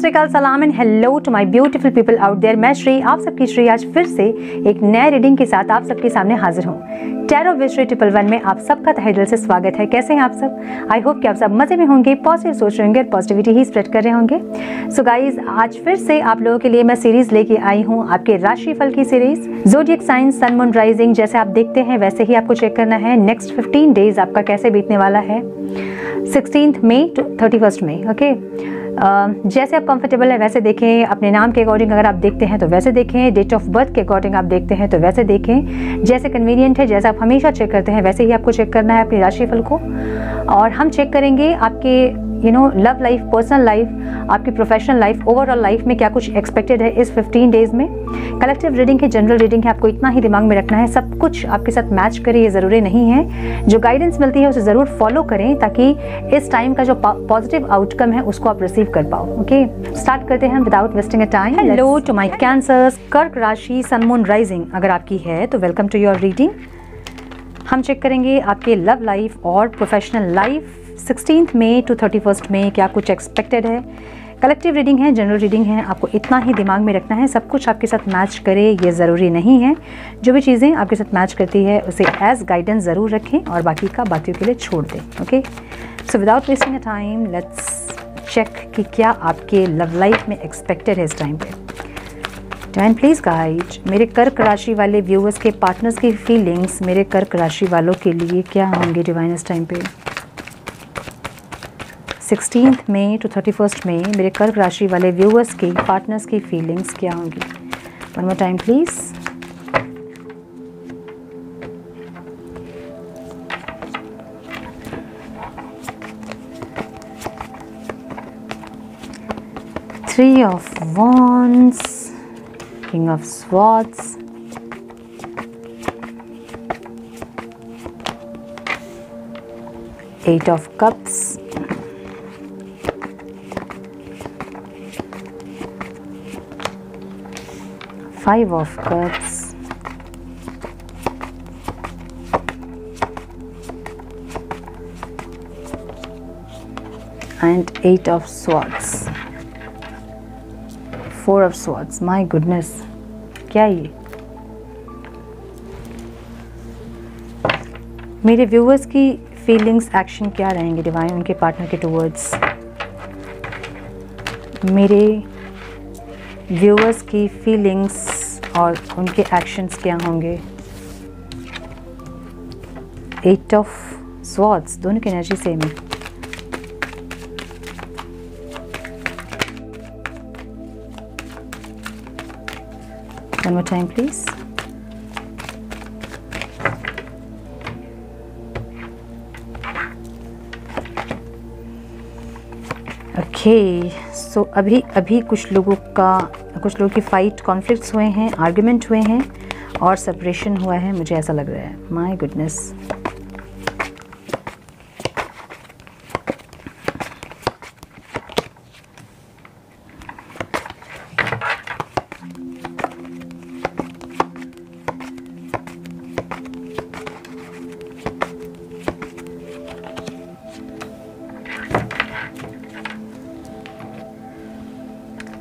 सलाम and hello to my beautiful people out there मैं श्री, आप सबकी श्री आज फिर से एक नए रीडिंग के साथ आप सबके सामने हाजिर हूँ। टैरो विश्री ट्रिपल वन में आप सबका तहे दिल से स्वागत है। कैसे हैं आप सब? आई होप कि आप सब मज़े में होंगे पॉजिटिव सोच रहे होंगे पॉजिटिविटी ही स्प्रेड कर रहे होंगे। सो गाइज़ आज फिर से आप लोगों के लिए मैं सीरीज़ लेके आई हूँ आपके राशि फल की series zodiac signs sun moon rising जैसे आप देखते हैं, वैसे ही आपको चेक करना है। नेक्स्ट फिफ्टीन डेज़ आपका कैसे बीतने वाला है? Sixteen May to thirty first May okay जैसे आप कंफर्टेबल है, वैसे देखें, अपने नाम के अकॉर्डिंग अगर आप देखते हैं तो वैसे देखें डेट ऑफ़ बर्थ के अकॉर्डिंग आप देखते हैं तो वैसे देखें। जैसे कन्वीनियंट है, जैसे आप हमेशा चेक करते हैं, वैसे ही आपको चेक करना है अपनी राशिफल को। और हम चेक करेंगे आपके you know love life personal life आपकी प्रोफेशनल लाइफ ओवरऑल लाइफ में क्या कुछ एक्सपेक्टेड है इस 15 डेज़ में? कलेक्टिव रीडिंग है जनरल रीडिंग है आपको इतना ही दिमाग में रखना है सब कुछ आपके साथ मैच करे ये ज़रूरी नहीं है। जो गाइडेंस मिलती है उसे ज़रूर फॉलो करें ताकि इस टाइम का जो पॉजिटिव आउटकम है उसको आप रिसीव कर पाओ ओके स्टार्ट करते हैं without wasting a time hello to my cancers कर्क राशि सनमून राइजिंग अगर आपकी है तो वेलकम टू योर रीडिंग हम चेक करेंगे आपके लव लाइफ और professional life sixteen May to thirty first में क्या कुछ एक्सपेक्टेड है? कलेक्टिव रीडिंग है जनरल रीडिंग है, आपको इतना ही दिमाग में रखना है, सब कुछ आपके साथ मैच करे, ये ज़रूरी नहीं है। जो भी चीज़ें आपके साथ मैच करती है, उसे एज गाइडेंस ज़रूर रखें और बाकी का बाकियों के लिए छोड़ दें okay so without wasting a time let's check कि क्या आपके लव लाइफ में एक्सपेक्टेड है इस टाइम पे। टाइम प्लीज़ गाइड मेरे कर्क राशि वाले व्यूअर्स के पार्टनर्स की फीलिंग्स मेरे कर्क राशि वालों के लिए क्या होंगे डिवाइन इस टाइम पे? Sixteen May to thirty first May मेरे कर्क राशि वाले व्यूअर्स की पार्टनर्स की फीलिंग्स क्या होंगी? One more time please three of wands, king of swords. Eight of cups. Five of cups. And eight of swords. Four of swords. My goodness. क्या ये मेरे व्यूअर्स की फीलिंग्स एक्शन क्या रहेंगे? डिवाइन उनके पार्टनर के टूवर्ड्स मेरे viewers की फीलिंग्स और उनके एक्शंस क्या होंगे एट ऑफ़ स्वाद्स दोनों की एनर्जी सेम है One more time, please. Okay so अभी अभी कुछ लोगों का, कुछ लोगों की फ़ाइट कॉन्फ्लिक्ट्स हुए हैं आर्ग्यूमेंट हुए हैं, और सेपरेशन हुआ है, मुझे ऐसा लग रहा है। माय गुडनेस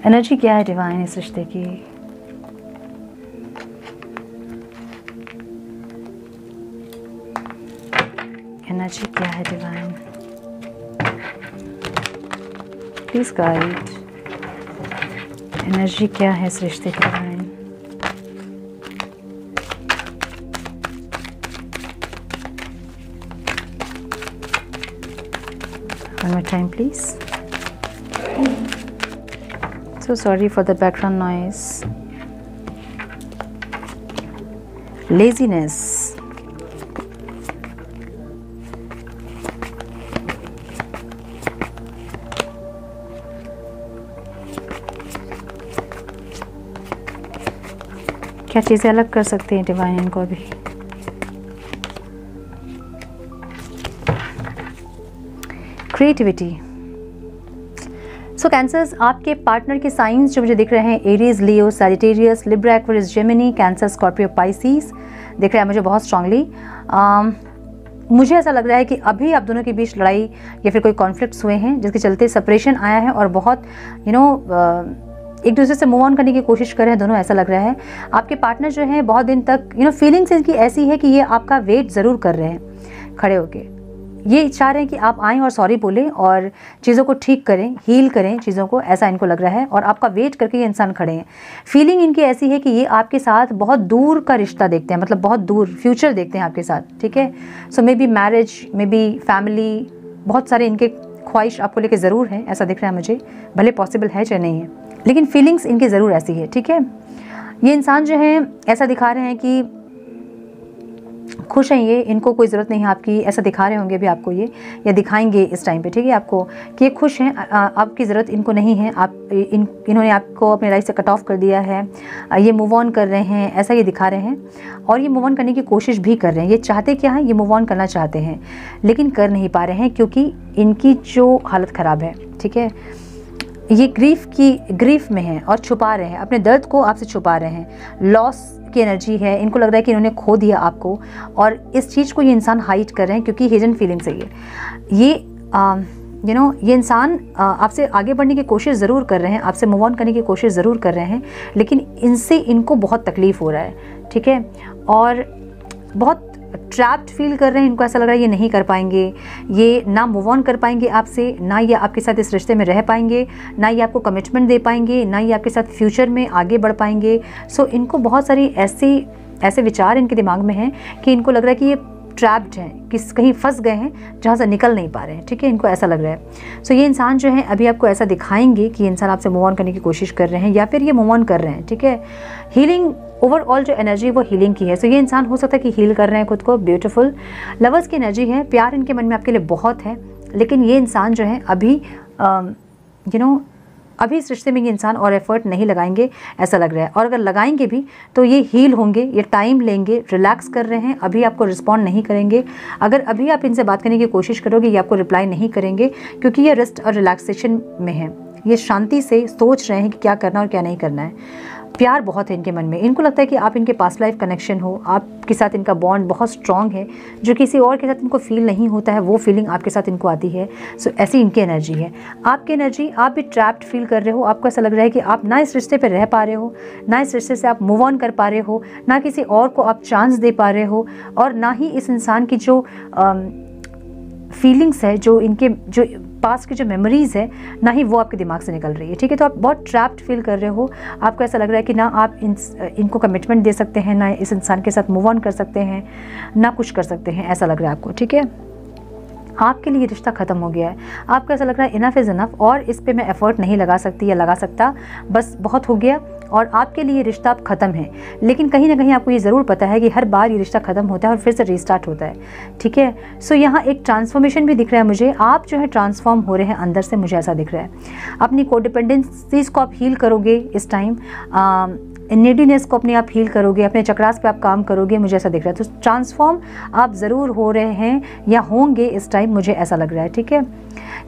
एनर्जी क्या है डिवाइन इस रिश्ते की? एनर्जी क्या है डिवाइन प्लीज़ गाइड एनर्जी क्या है इस रिश्ते की divine One more time, please. So sorry for the background noise laziness क्या चीज़ें अलग कर सकते हैं डिवाइन इनको अभी क्रिएटिविटी सो कैंसर्स आपके पार्टनर के साइंस जो मुझे दिख रहे हैं Aries Leo Sagittarius Libra Aquarius Gemini Cancer Scorpio Pisces दिख रहा है मुझे बहुत स्ट्रांगली मुझे ऐसा लग रहा है कि अभी आप दोनों के बीच लड़ाई या फिर कोई कॉन्फ्लिक्ट्स हुए हैं, जिसके चलते सेपरेशन आया है और बहुत यू नो एक दूसरे से मूव ऑन करने की कोशिश कर रहे हैं, दोनों ऐसा लग रहा है. आपके पार्टनर जो हैं, बहुत दिन तक यू नो फीलिंग्स इनकी ऐसी है कि ये आपका वेट ज़रूर कर रहे हैं, खड़े होके. ये चाह रहे हैं कि आप आएँ और सॉरी बोलें और चीज़ों को ठीक करें हील करें चीज़ों को, ऐसा इनको लग रहा है और आपका वेट करके ये इंसान खड़े हैं। फीलिंग इनकी ऐसी है कि ये आपके साथ बहुत दूर का रिश्ता देखते हैं मतलब बहुत दूर फ्यूचर देखते हैं आपके साथ, ठीक है? So maybe marriage maybe family बहुत सारे इनके ख्वाहिश आपको लेके ज़रूर है, ऐसा दिख रहा है मुझे, भले पॉसिबल है चाहे नहीं है, लेकिन फीलिंग्स इनकी ज़रूर ऐसी है, ठीक है? ये इंसान जो है, ऐसा दिखा रहे हैं कि खुश हैं ये, इनको कोई ज़रूरत नहीं है, आपकी ऐसा दिखा रहे होंगे भी आपको ये, या दिखाएँगे इस टाइम पे, ठीक है आपको, कि ये खुश हैं आपकी ज़रूरत इनको नहीं है, आप इन, इन्होंने आपको अपने लाइफ से कट ऑफ़ कर दिया है ये मूव ऑन कर रहे हैं, ऐसा ये दिखा रहे हैं, और ये मूव ऑन करने की कोशिश भी कर रहे हैं, ये चाहते क्या हैं, ये मूव ऑन करना चाहते हैं, लेकिन कर नहीं पा रहे हैं, क्योंकि इनकी जो हालत ख़राब है, ठीक है, ये ग्रीफ की ग्रीफ में है और छुपा रहे हैं, अपने दर्द को आपसे छुपा रहे हैं लॉस की एनर्जी है, इनको लग रहा है कि इन्होंने खो दिया आपको और इस चीज़ को ये इंसान हाइट कर रहे हैं क्योंकि हिजन फीलिंग से ये। ये यू नो ये इंसान आपसे आगे बढ़ने की कोशिश ज़रूर कर रहे हैं, आपसे मूव ऑन करने की कोशिश ज़रूर कर रहे हैं, लेकिन इनसे इनको बहुत तकलीफ़ हो रहा है, ठीक है? और बहुत ट्रैप्ड फील कर रहे हैं, इनको ऐसा लग रहा है ये नहीं कर पाएँगे, ये ना मूव ऑन कर पाएँगे आपसे, ना ये आपके साथ इस रिश्ते में रह पाएँगे, ना ये आपको कमिटमेंट दे पाएँगे, ना ये आपके साथ फ्यूचर में आगे बढ़ पाएँगे। सो इनको बहुत सारी ऐसी, ऐसे विचार इनके दिमाग में हैं कि इनको लग रहा है कि ये ट्रैप्ड हैं किस कहीं फंस गए हैं जहाँ से निकल नहीं पा रहे हैं ठीक है? इनको ऐसा लग रहा है। सो so, ये इंसान जो है अभी आपको ऐसा दिखाएँगे कि इंसान आपसे मूव ऑन करने की कोशिश कर रहे हैं या फिर ये मूव ऑन कर रहे हैं ठीक है? हीलिंग ओवरऑल जो एनर्जी वो हीलिंग की है। सो so, ये इंसान हो सकता है कि हील कर रहे हैं खुद को ब्यूटीफुल लवर्स की एनर्जी है प्यार इनके मन में आपके लिए बहुत है लेकिन ये इंसान जो है अभी यू नो अभी इस रिश्ते में ये इंसान और एफर्ट नहीं लगाएँगे, ऐसा लग रहा है। और अगर लगाएँगे भी तो ये हील होंगे, ये टाइम लेंगे रिलैक्स कर रहे हैं, अभी आपको रिस्पॉन्ड नहीं करेंगे। अगर अभी आप इनसे बात करने की कोशिश करोगे, ये आपको रिप्लाई नहीं करेंगे, क्योंकि ये रेस्ट और रिलैक्सेशन में है। ये शांति से सोच रहे हैं कि क्या करना और क्या नहीं करना है। प्यार बहुत है इनके मन में। इनको लगता है कि आप इनके पास लाइफ कनेक्शन हो, आपके साथ इनका बॉन्ड बहुत स्ट्रॉन्ग है, जो किसी और के साथ इनको फील नहीं होता है, वो फीलिंग आपके साथ इनको आती है। सो ऐसी इनकी एनर्जी है। आपकी एनर्जी आप भी ट्रैप्ड फील कर रहे हो, आपको ऐसा लग रहा है कि आप ना इस रिश्ते पर रह पा रहे हो, ना इस रिश्ते से आप मूव ऑन कर पा रहे हो, ना किसी और को आप चांस दे पा रहे हो, और ना ही इस इंसान की जो फीलिंग्स है, जो इनके, जो पास की जो मेमोरीज़ है, ना ही वो आपके दिमाग से निकल रही है, ठीक है? तो आप बहुत ट्रैप्ड फील कर रहे हो। आपको ऐसा लग रहा है कि ना आप इन, इनको कमिटमेंट दे सकते हैं, ना इस इंसान के साथ मूव ऑन कर सकते हैं, ना कुछ कर सकते हैं, ऐसा लग रहा है आपको, ठीक है? आपके लिए रिश्ता ख़त्म हो गया है। आपको ऐसा लग रहा है इनफ इज़ इनफ और इस पर मैं एफ़र्ट नहीं लगा सकती या लगा सकता। बस बहुत हो गया और आपके लिए रिश्ता अब ख़त्म है। लेकिन कहीं ना कहीं आपको ये ज़रूर पता है कि हर बार ये रिश्ता ख़त्म होता है और फिर से रीस्टार्ट होता है। ठीक है? सो यहाँ एक ट्रांसफॉर्मेशन भी दिख रहा है मुझे। आप जो है ट्रांसफॉर्म हो रहे हैं अंदर से, मुझे ऐसा दिख रहा है। अपनी कोडिपेंडेंसीज को आप हील करोगे इस टाइम नेडीनेस को अपने आप हील करोगे, अपने चक्रास पे आप काम करोगे, मुझे ऐसा दिख रहा है। तो ट्रांसफॉर्म आप ज़रूर हो रहे हैं या होंगे इस टाइम मुझे ऐसा लग रहा है, ठीक है?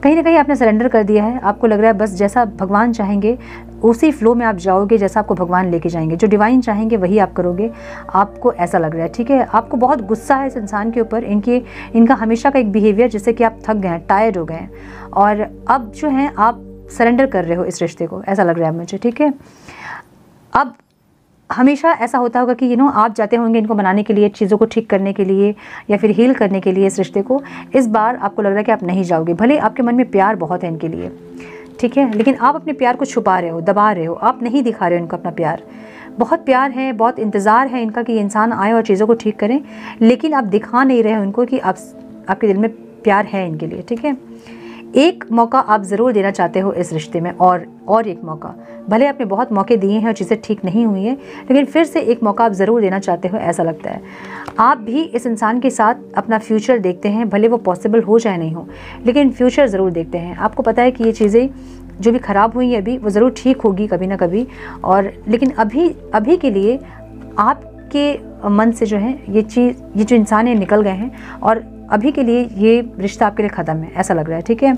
कहीं ना कहीं आपने सरेंडर कर दिया है, आपको लग रहा है बस जैसा भगवान चाहेंगे, उसी फ्लो में आप जाओगे जैसा आपको भगवान लेके जाएँगे। जो डिवाइन चाहेंगे, वही आप करोगे। आपको ऐसा लग रहा है, ठीक है? आपको बहुत गुस्सा है इस इंसान के ऊपर, इनके, इनका हमेशा का एक बिहेवियर जिससे कि आप थक गए हैं टायर्ड हो गए हैं। और अब जो हैं, आप सरेंडर कर रहे हो इस रिश्ते को, ऐसा लग रहा है मुझे, ठीक है? अब हमेशा ऐसा होता होगा कि यू नो आप जाते होंगे इनको बनाने के लिए, चीज़ों को ठीक करने के लिए या फिर हील करने के लिए इस रिश्ते को, इस बार आपको लग रहा है कि आप नहीं जाओगे। भले आपके मन में प्यार बहुत है इनके लिए, ठीक है? लेकिन आप अपने प्यार को छुपा रहे हो, दबा रहे हो, आप नहीं दिखा रहे हो इनको अपना प्यार। बहुत प्यार है, बहुत इंतज़ार है इनका कि इंसान आए और चीज़ों को ठीक करें, लेकिन आप दिखा नहीं रहे हो इनको कि आप, आपके दिल में प्यार है इनके लिए, ठीक है? एक मौका आप ज़रूर देना चाहते हो इस रिश्ते में और और एक मौका। भले आपने बहुत मौके दिए हैं और चीज़ें ठीक नहीं हुई हैं, लेकिन फिर से एक मौका आप ज़रूर देना चाहते हो, ऐसा लगता है। आप भी इस इंसान के साथ अपना फ्यूचर देखते हैं, भले वो पॉसिबल हो जाए नहीं हो, लेकिन फ्यूचर ज़रूर देखते हैं। आपको पता है कि ये चीज़ें जो भी ख़राब हुई हैं अभी, वो ज़रूर ठीक होगी कभी ना कभी, और, लेकिन अभी अभी के लिए आपके मन से जो है ये चीज़, ये जो इंसान है, निकल गए हैं, और अभी के लिए ये रिश्ता आपके लिए ख़त्म है, ऐसा लग रहा है, ठीक है?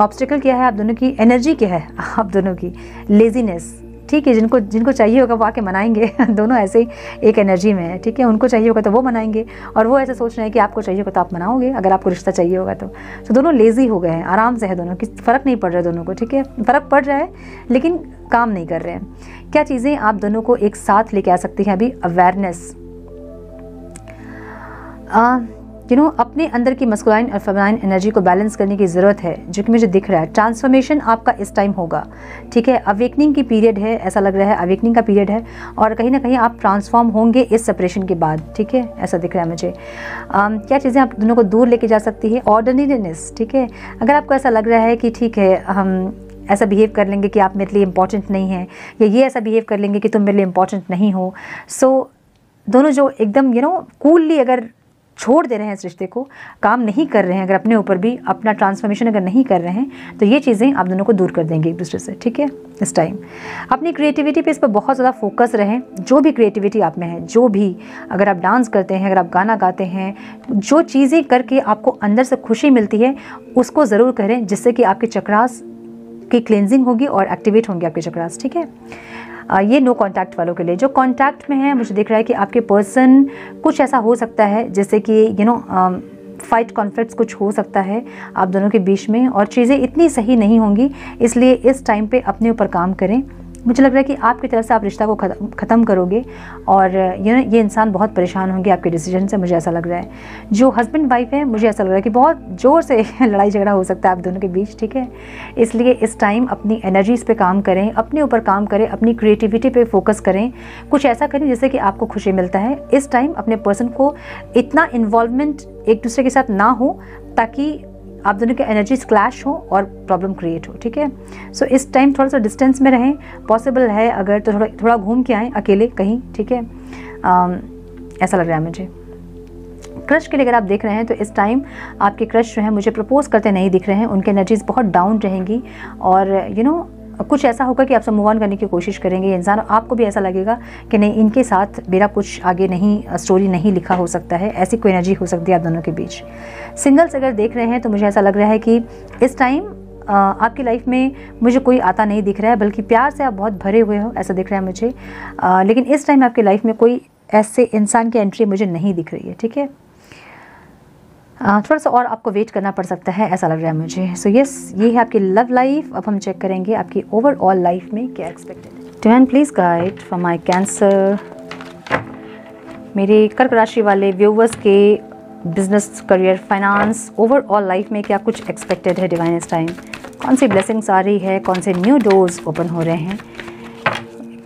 ऑब्स्टिकल क्या है आप दोनों की? एनर्जी क्या है आप दोनों की? लेजीनेस ठीक है? जिनको जिनको चाहिए होगा वो आके मनाएँगे, दोनों ऐसे ही एक एनर्जी में है, ठीक है? उनको चाहिए होगा तो वो मनाएँगे और वो ऐसे सोच रहे हैं कि आपको चाहिए होगा तो आप मनाओगे, अगर आपको रिश्ता चाहिए होगा तो। तो दोनों लेज़ी हो गए हैं, आराम से है दोनों की, फ़र्क नहीं पड़ रहा है दोनों को, ठीक है? फ़र्क पड़ रहा है, लेकिन काम नहीं कर रहे हैं। क्या चीज़ें आप दोनों को एक साथ लेके आ सकती हैं अभी? अवेयरनेस यू नो अपने अंदर की मस्कुलाइन और फेमिनाइन एनर्जी को बैलेंस करने की ज़रूरत है जो कि मुझे दिख रहा है। ट्रांसफॉर्मेशन आपका इस टाइम होगा। ठीक है? अवेकनिंग की पीरियड है ऐसा लग रहा है। अवेकनिंग का पीरियड है और कहीं ना कहीं आप ट्रांसफॉर्म होंगे इस सेपरेशन के बाद। ठीक है? ऐसा दिख रहा है मुझे। um, क्या चीज़ें आप दोनों को दूर लेके जा सकती है? ऑर्डनरीनेस ठीक है? अगर आपको ऐसा लग रहा है कि ठीक है हम ऐसा बिहेव कर लेंगे कि आप मेरे लिए इंपॉर्टेंट नहीं हैं या ये ऐसा बिहेव कर लेंगे कि तुम मेरे लिए इंपॉर्टेंट नहीं हो सो so, दोनों जो एकदम यू नो कूलली अगर छोड़ दे रहे हैं इस रिश्ते को, काम नहीं कर रहे हैं, अगर अपने ऊपर भी अपना ट्रांसफॉर्मेशन अगर नहीं कर रहे हैं तो ये चीज़ें आप दोनों को दूर कर देंगे एक दूसरे से, ठीक है? इस टाइम अपनी क्रिएटिविटी पे इस पर बहुत ज़्यादा फोकस रहें, जो भी क्रिएटिविटी आप में है, जो भी, अगर आप डांस करते हैं, अगर आप गाना गाते हैं, जो चीज़ें करके आपको अंदर से खुशी मिलती है, उसको ज़रूर करें, जिससे कि आपके चक्रास की क्लेंजिंग होगी और एक्टिवेट होंगे आपके चक्रास ठीक है? ये नो कॉन्टैक्ट वालों के लिए। जो कॉन्टैक्ट में है, मुझे दिख रहा है कि आपके पर्सन कुछ ऐसा हो सकता है, जैसे कि यू नो फाइट कॉन्फ्लिक्ट कुछ हो सकता है आप दोनों के बीच में और चीज़ें इतनी सही नहीं होंगी, इसलिए इस टाइम पे अपने ऊपर काम करें। मुझे लग रहा है कि आपकी तरफ़ से आप रिश्ता को ख़त्म करोगे और, यू ये इंसान बहुत परेशान होंगे आपके डिसीज़न से, मुझे ऐसा लग रहा है। जो हस्बैंड वाइफ है, मुझे ऐसा लग रहा है कि बहुत ज़ोर से लड़ाई झगड़ा हो सकता है आप दोनों के बीच, ठीक है? इसलिए इस टाइम अपनी एनर्जीज़ पे काम करें, अपने ऊपर काम करें, अपनी क्रिएटिविटी पे फोकस करें। कुछ ऐसा करें जिससे कि आपको खुशी मिलता है। इस टाइम अपने पर्सन को इतना इन्वॉल्वमेंट एक दूसरे के साथ ना हो ताकि आप दोनों के एनर्जीज क्लैश हो और प्रॉब्लम क्रिएट हो ठीक है? सो इस टाइम थोड़ा सा डिस्टेंस में रहें। पॉसिबल है अगर तो थोड़ा थोड़ा घूम के आएँ अकेले कहीं ठीक है? Um, ऐसा लग रहा है मुझे। क्रश के लिए अगर आप देख रहे हैं तो इस टाइम आपके क्रश जो है मुझे प्रपोज करते नहीं दिख रहे हैं। उनके एनर्जीज बहुत डाउन रहेंगी और यू you नो know, कुछ ऐसा होगा कि आप सब मूव ऑन करने की कोशिश करेंगे इंसान आपको भी ऐसा लगेगा कि नहीं इनके साथ मेरा कुछ आगे नहीं स्टोरी नहीं लिखा हो सकता है ऐसी कोई एनर्जी हो सकती है आप दोनों के बीच। सिंगल्स अगर देख रहे हैं तो मुझे ऐसा लग रहा है कि इस टाइम आपकी लाइफ में मुझे कोई आता नहीं दिख रहा है बल्कि प्यार से आप बहुत भरे हुए हो ऐसा दिख रहा है मुझे। आ, लेकिन इस टाइम आपकी लाइफ में कोई ऐसे इंसान की एंट्री मुझे नहीं दिख रही है ठीक है? थोड़ा सा और आपको वेट करना पड़ सकता है ऐसा लग रहा है मुझे। सो so, यस yes, ये है आपकी लव लाइफ अब हम चेक करेंगे आपकी ओवरऑल लाइफ में क्या expected to and please guide for my cancer मेरे कर्क राशि वाले व्यूवर्स के business career finance overall life में क्या कुछ एक्सपेक्टेड है डिवाइन इस टाइम कौन सी ब्लेसिंग्स आ रही है? कौन से न्यू डोर्स ओपन हो रहे हैं?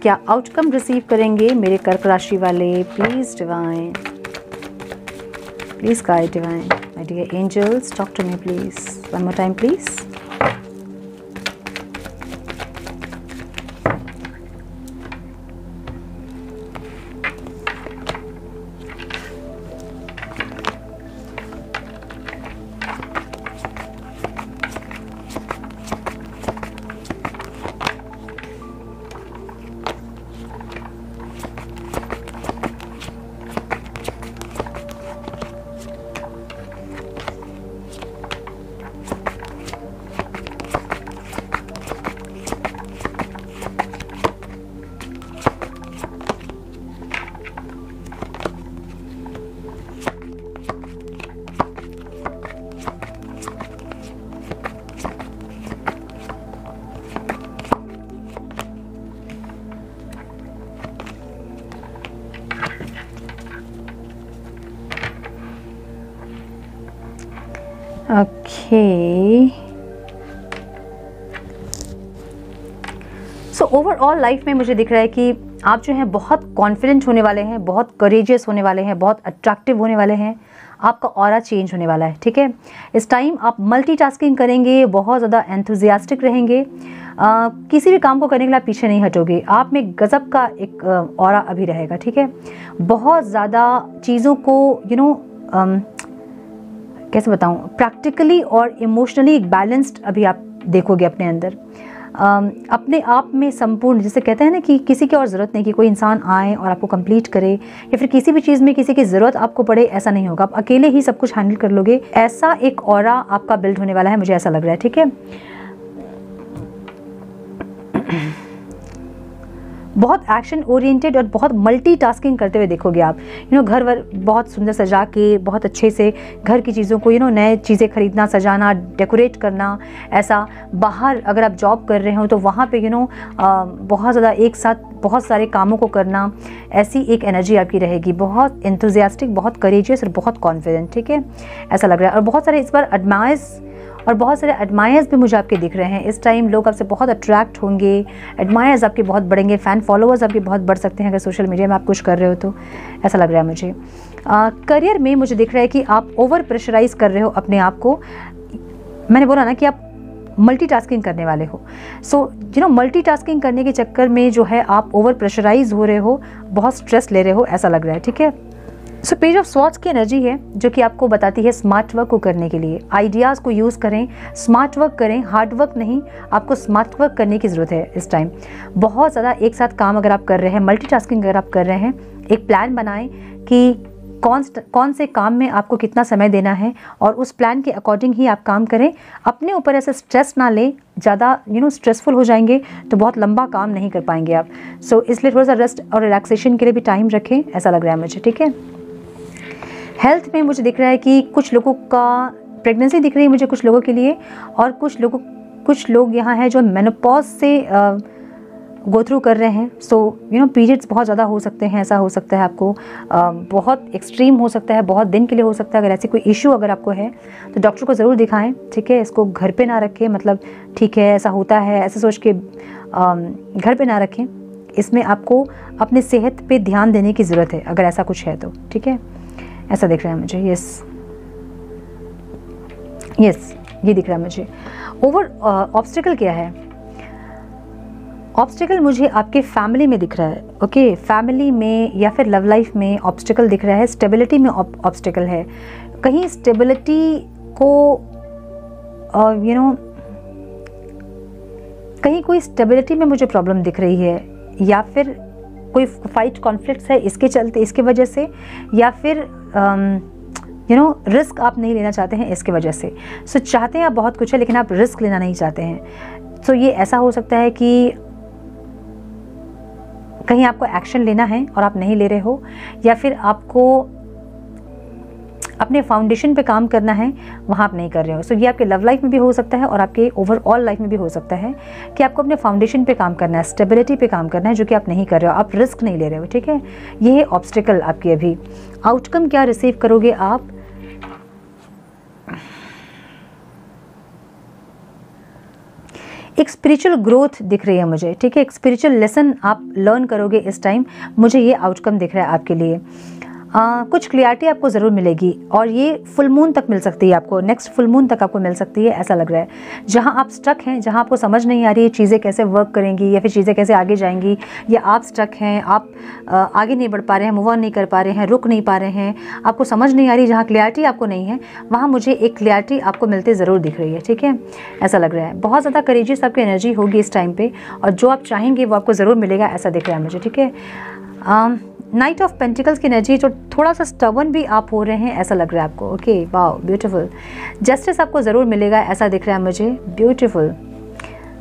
क्या आउटकम रिसीव करेंगे मेरे कर्क राशि वाले? Please divine Please guide divine. My dear angels, talk to me please. One more time please. Okay so overall life में मुझे दिख रहा है कि आप जो हैं बहुत कॉन्फिडेंट होने वाले हैं बहुत करेजियस होने वाले हैं बहुत अट्रैक्टिव होने वाले हैं। आपका और चेंज होने वाला है ठीक है? इस टाइम आप मल्टीटास्किंग करेंगे बहुत ज़्यादा एंथुजियास्टिक रहेंगे। आ, किसी भी काम को करने के लिए आप पीछे नहीं हटोगे। आप में गज़ब का एक और अभी रहेगा ठीक है? बहुत ज़्यादा चीज़ों को यू you नो know, कैसे बताऊँ? प्रैक्टिकली और इमोशनली एक बैलेंस्ड अभी आप देखोगे अपने अंदर। अपने आप में संपूर्ण, जैसे कहते हैं ना कि किसी की और ज़रूरत नहीं कि कोई इंसान आए और आपको कंप्लीट करे, या फिर किसी भी चीज़ में किसी की ज़रूरत आपको पड़े, ऐसा नहीं होगा। आप अकेले ही सब कुछ हैंडल कर लोगे। ऐसा एक और आपका बिल्ड होने वाला है, मुझे ऐसा लग रहा है, ठीक है? बहुत एक्शन ओरिएंटेड और बहुत मल्टीटास्किंग करते हुए देखोगे आप। यू नो घर बहुत सुंदर सजा के, बहुत अच्छे से घर की चीज़ों को यू नो नए चीज़ें खरीदना, सजाना डेकोरेट करना, ऐसा। बाहर अगर आप जॉब कर रहे हो तो वहाँ पे यू नो बहुत ज़्यादा एक साथ बहुत सारे कामों को करना, ऐसी एक एनर्जी आपकी रहेगी। बहुत इंथुजियास्टिक बहुत करेजियस और बहुत कॉन्फिडेंट ठीक है? ऐसा लग रहा है। और बहुत सारे इस बार एडमाइज और बहुत सारे एडमायर्स भी मुझे आपके दिख रहे हैं। इस टाइम लोग आपसे बहुत अट्रैक्ट होंगे। एडमायर्स आपके बहुत बढ़ेंगे। फ़ैन फॉलोअर्स आपके बहुत बढ़ सकते हैं अगर सोशल मीडिया में आप कुछ कर रहे हो तो। ऐसा लग रहा है मुझे। करियर में मुझे दिख रहा है कि आप ओवर प्रेशराइज कर रहे हो अपने आप को। मैंने बोला ना कि आप मल्टीटास्किंग करने वाले हो। सो यू नो मल्टीटास्किंग करने के चक्कर में जो है आप ओवर प्रेशराइज हो रहे हो, बहुत स्ट्रेस ले रहे हो, ऐसा लग रहा है, ठीक है? सो पेज ऑफ़ स्वॉट्स की एनर्जी है जो कि आपको बताती है स्मार्ट वर्क को करने के लिए। आइडियाज़ को यूज़ करें स्मार्ट वर्क करें हार्ड वर्क नहीं आपको स्मार्ट वर्क करने की ज़रूरत है इस टाइम बहुत ज़्यादा एक साथ काम अगर आप कर रहे हैं मल्टीटास्किंग अगर आप कर रहे हैं एक प्लान बनाएँ कि कौन कौन से काम में आपको कितना समय देना है और उस प्लान के अकॉर्डिंग ही आप काम करें। अपने ऊपर ऐसे स्ट्रेस ना लें ज़्यादा यू नो स्ट्रेसफुल हो जाएँगे तो बहुत लंबा काम नहीं कर पाएँगे आप। सो so, इसलिए थोड़ा सा रेस्ट और रिलैक्सेशन के लिए भी टाइम रखें ऐसा लग रहा है मुझे ठीक है? हेल्थ में मुझे दिख रहा है कि कुछ लोगों का प्रेगनेंसी दिख रही है मुझे कुछ लोगों के लिए और कुछ लोगों कुछ लोग यहाँ हैं जो मेनोपॉज से गो थ्रू कर रहे हैं। सो यू नो पीरियड्स बहुत ज़्यादा हो सकते हैं ऐसा हो सकता है आपको। आ, बहुत एक्सट्रीम हो सकता है बहुत दिन के लिए हो सकता है। अगर ऐसी कोई इशू अगर आपको है तो डॉक्टर को ज़रूर दिखाएँ ठीक है? इसको घर पे ना रखें मतलब ठीक है ऐसा होता है ऐसे सोच के घर पे ना रखें। इसमें आपको अपने सेहत पे ध्यान देने की ज़रूरत है अगर ऐसा कुछ है तो ठीक है? ऐसा दिख रहा है मुझे यस यस ये दिख रहा है मुझे. ओवर ऑब्स्टिकल क्या है? ऑब्स्टिकल मुझे आपके फैमिली में दिख रहा है ओके okay? फैमिली में या फिर लव लाइफ में ऑब्स्टिकल दिख रहा है स्टेबिलिटी में ऑब्स्टिकल है. कहीं स्टेबिलिटी को यू uh, नो कहीं कोई स्टेबिलिटी में मुझे प्रॉब्लम दिख रही है या फिर कोई फाइट कॉन्फ्लिक्ट्स है इसके चलते इसके वजह से या फिर यू नो रिस्क आप नहीं लेना चाहते हैं इसके वजह से। सो so, चाहते हैं आप बहुत कुछ है लेकिन आप रिस्क लेना नहीं चाहते हैं। सो so, ये ऐसा हो सकता है कि कहीं आपको एक्शन लेना है और आप नहीं ले रहे हो या फिर आपको अपने फाउंडेशन पे काम करना है वहाँ आप नहीं कर रहे हो। सो so, ये आपके लव लाइफ में भी हो सकता है और आपके ओवरऑल लाइफ में भी हो सकता है कि आपको अपने फाउंडेशन पे काम करना है स्टेबिलिटी पे काम करना है जो कि आप नहीं कर रहे हो। आप रिस्क नहीं ले रहे हो ठीक है? ये है ऑब्स्टिकल आपकी अभी। आउटकम क्या रिसीव करोगे आप? एक स्पिरिचुअल ग्रोथ दिख रही है मुझे ठीक है? एक स्पिरिचुअल लेसन आप लर्न करोगे इस टाइम मुझे ये आउटकम दिख रहा है आपके लिए। आ, कुछ क्लियरिटी आपको ज़रूर मिलेगी और ये फुल मून तक मिल सकती है आपको नेक्स्ट फुल मून तक आपको मिल सकती है ऐसा लग रहा है। जहाँ आप स्टक हैं जहाँ आपको समझ नहीं आ रही है चीज़ें कैसे वर्क करेंगी या फिर चीज़ें कैसे आगे जाएँगी या आप स्टक हैं आप आ, आगे नहीं बढ़ पा रहे हैं मूव ऑन नहीं कर पा रहे हैं रुक नहीं पा रहे हैं आपको समझ नहीं आ रही जहाँ क्लियरिटी आपको नहीं है वहाँ मुझे एक क्लियरिटी आपको मिलते ज़रूर दिख रही है ठीक है? ऐसा लग रहा है। बहुत ज़्यादा करेजियस आपकी एनर्जी होगी इस टाइम पर और जो आप चाहेंगे वो आपको ज़रूर मिलेगा ऐसा दिख रहा है मुझे ठीक है? नाइट ऑफ़ पेंटिकल्स की एनर्जी जो थोड़ा सा स्टबन भी आप हो रहे हैं, ऐसा लग रहा है आपको। ओके वाओ ब्यूटीफुल जस्टिस आपको ज़रूर मिलेगा, ऐसा दिख रहा है मुझे। ब्यूटीफुल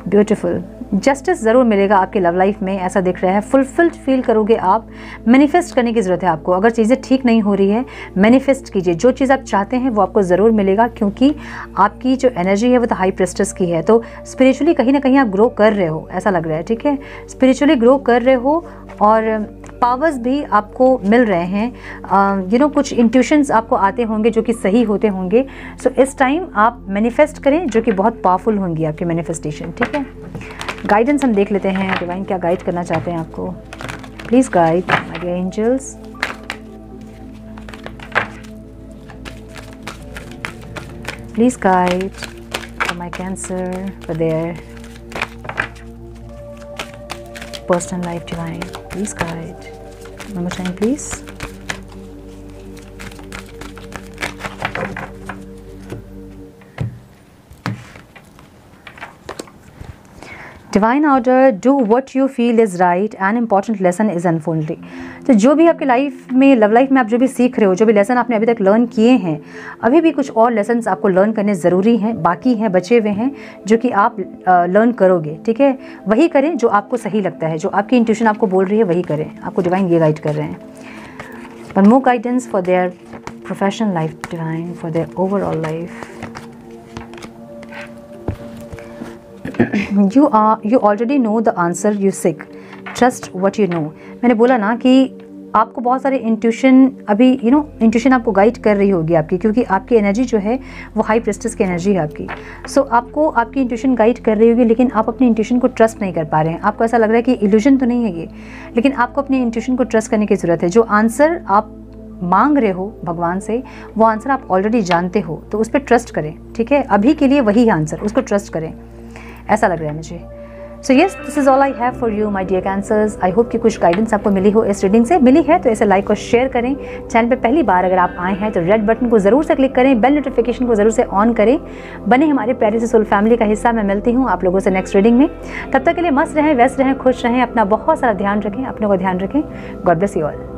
ब्यूटीफुल जस्टिस ज़रूर मिलेगा आपकी लव लाइफ में, ऐसा दिख रहा है। फुलफिल्ड फील करोगे आप। मैनिफेस्ट करने की ज़रूरत है आपको। अगर चीज़ें ठीक नहीं हो रही है मैनिफेस्ट कीजिए। जो चीज़ आप चाहते हैं, वो आपको ज़रूर मिलेगा, क्योंकि आपकी जो एनर्जी है, वो तो हाई प्रेस्टस की है। तो स्पिरिचुअली कहीं ना कहीं आप ग्रो कर रहे हो, ऐसा लग रहा है, ठीक है? स्पिरिचुअली ग्रो कर रहे हो और पावर्स भी आपको मिल रहे हैं। यू नो कुछ इंट्यूशंस आपको आते होंगे जो कि सही होते होंगे। सो इस टाइम आप मैनिफेस्ट करें जो कि बहुत पावरफुल होंगी आपकी मैनिफेस्टेशन ठीक है? गाइडेंस हम देख लेते हैं। डिवाइन क्या गाइड करना चाहते हैं आपको? Please guide my angels please guide for my cancer, for their personal life divine. Please guide. number 10 please. Divine order do what you feel is right An important lesson is unfolding. तो जो भी आपके life में love life में आप जो भी सीख रहे हो, जो भी लेसन आपने अभी तक लर्न किए हैं, अभी भी कुछ और लेसन आपको लर्न करने ज़रूरी हैं, बाकी हैं, बचे हुए हैं, जो कि आप लर्न करोगे, ठीक है? वही करें जो आपको सही लगता है, जो आपकी इंट्यूशन आपको बोल रही है, वही करें। आपको डिवाइन ये गाइड कर रहे हैं। पर more guidance for their professional life divine for their overall life you are you already know the answer you seek trust what you know मैंने बोला ना कि आपको बहुत सारे इंट्यूशन अभी यू नो इंट्यूशन आपको गाइड कर रही होगी आपकी क्योंकि आपकी एनर्जी जो है वो हाई प्रेस्टिस की एनर्जी है आपकी. सो so, आपको आपकी इंट्यूशन गाइड कर रही होगी लेकिन आप अपनी इंट्यूशन को ट्रस्ट नहीं कर पा रहे हैं. आपको ऐसा लग रहा है कि इल्यूजन तो नहीं है ये लेकिन आपको अपनी इंट्यूशन को ट्रस्ट करने की ज़रूरत है. जो आंसर आप मांग रहे हो भगवान से वो आंसर आप ऑलरेडी जानते हो तो उस पर ट्रस्ट करें ठीक है? अभी के लिए वही आंसर उसको ट्रस्ट करें. ऐसा लग रहा है मुझे। So yes this is all I have for you my dear cancers I hope कि कुछ गाइडेंस आपको मिली हो इस रीडिंग से। मिली है तो ऐसे लाइक और शेयर करें। चैनल पे पहली बार अगर आप आए हैं तो रेड बटन को ज़रूर से क्लिक करें। बेल नोटिफिकेशन को ज़रूर से ऑन करें। बने हमारे प्यारे से सोल फैमिली का हिस्सा मैं मिलती हूँ आप लोगों से नेक्स्ट रीडिंग में। तब तक के लिए मस्त रहें, व्यस्त रहें, खुश रहें, अपना बहुत सारा ध्यान रखें, अपने को ध्यान रखें। God bless you all